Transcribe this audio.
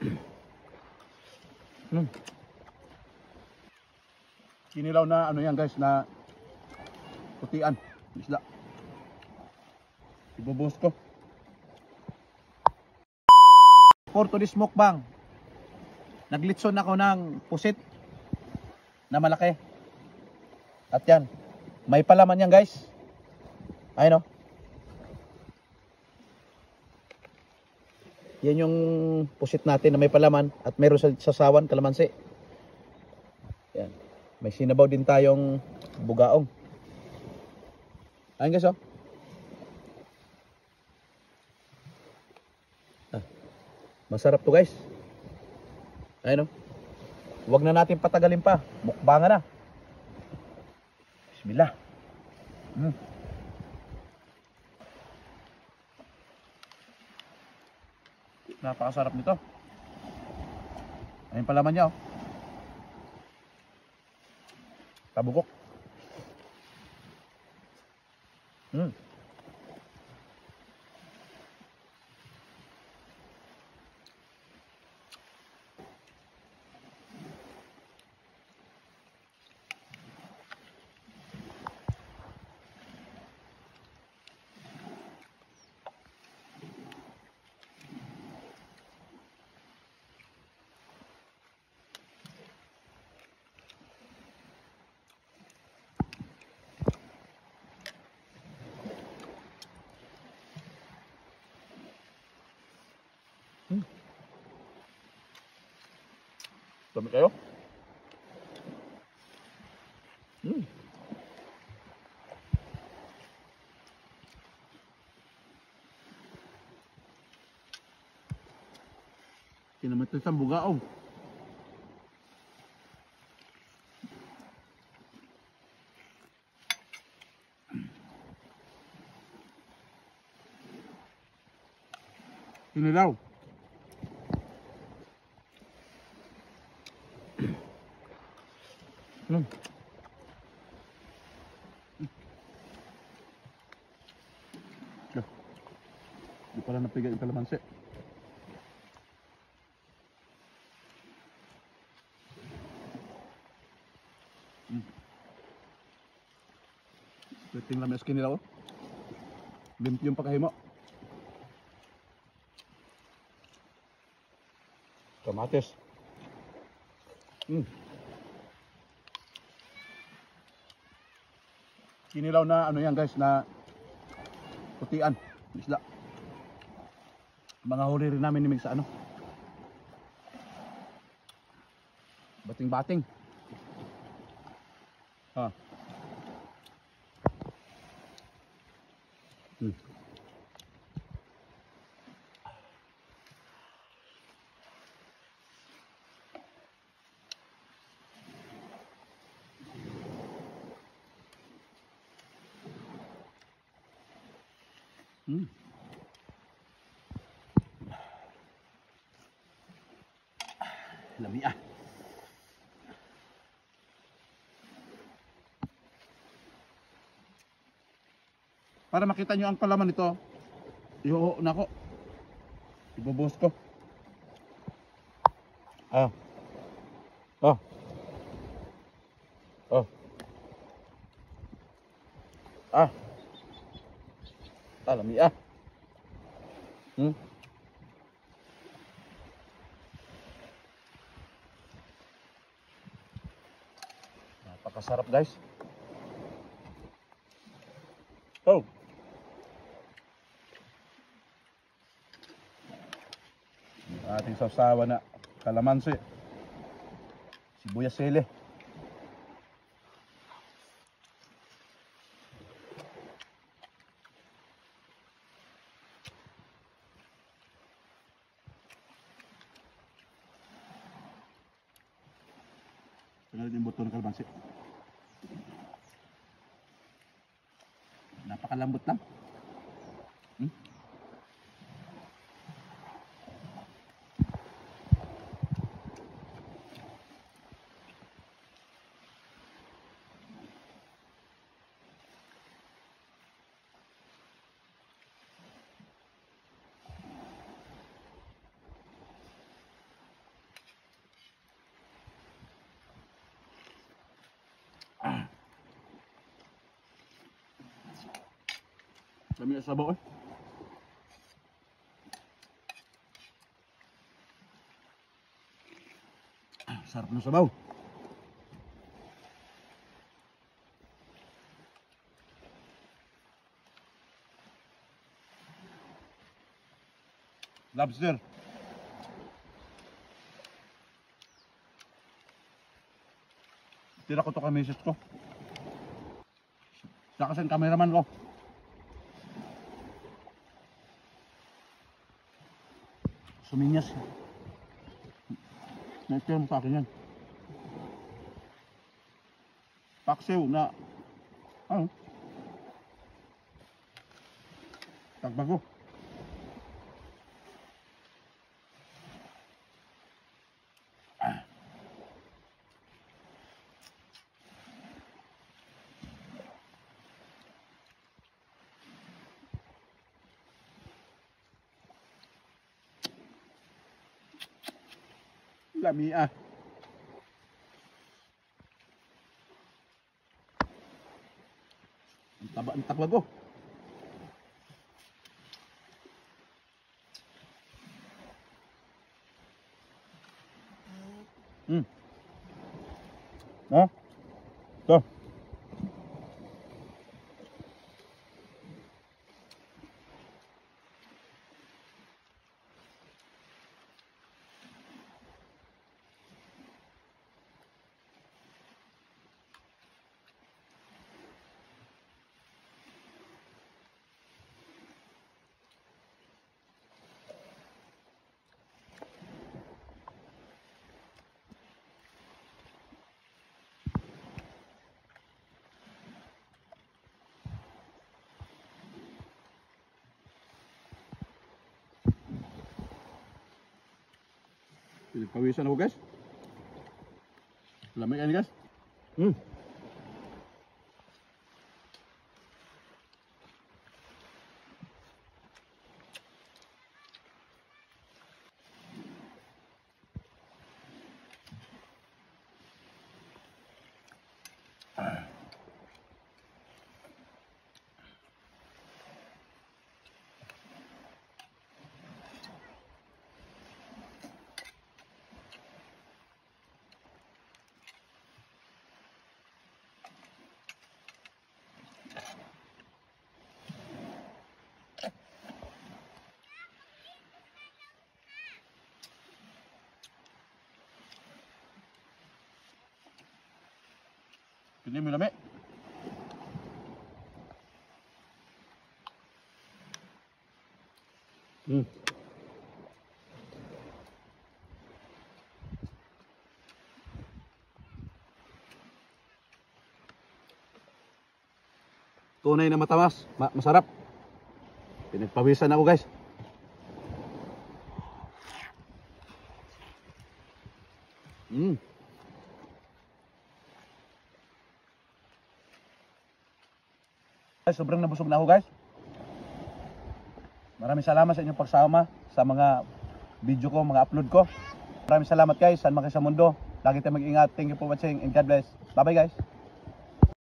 Hmm. Kinilaw na ano yan guys na putian. Isda. Ibubuhos ko. For today's mukbang. Naglitson ako ng pusit na malaki. At yan. May palaman yan guys. Ayun oh. Yan yung pusit natin na may palaman at meron sa sasawan, kalamansi. Yan. May sinabaw din tayong bugaong. Ayun guys oh. Ah, masarap to guys. Ayun oh. Huwag na natin patagalin pa. Mukbangan na. Bismillah. Mm. Napakasarap nito. Ayun palaman niya oh. Tabugok. Mm. Dami kayo. Mm. Kinamatis ang bugaong. Kinilaw. Hmm. Yeah. Di pala napiga yung kalamansi. Hmm. Pwedeng lamis kinila oh. Limpyo yung pakahimo. Kamatis. Hmm. Kinilaw na ano yan guys na putian, isda. Mga huli rin namin ni Mig sa ano. Bating-bating. Ha. Hmm. Hmm. Lami ah. Para makita nyo ang palaman nito, ihuho na ko. Ibubuhos ko. Ah. Oh. Oh. Ah. Ah, lami ah. Hmm. Napakasarap guys. Oh. Ating sausawa na kalamansi. Sibuyas sili. Tanggalin yung buto ng kalamansi. Napakalambot lang. Dami na sabaw eh. Ah, Sarap ng sabaw. Lobster. Tira ko to kay misis ko. Saka sa cameraman ko. Suminyas. Naitira mo sa akin yan. Paksiw na ano? Tagbago. Lami ah. Ang taba ng tagbago. Hmm. Pawisan ako guys. Lamig yan guys. Hmm. Pili mo lami. Hmm. Tunay na matamas, ma- masarap. Pinagpawisan ako guys. Guys, sobrang nabusog na ako guys. Maraming salamat sa inyong pagsama sa mga video ko, mga upload ko. Maraming salamat guys, saan man sa mundo. Lagi tayong mag-ingat. Thank you for watching and God bless. Bye bye guys.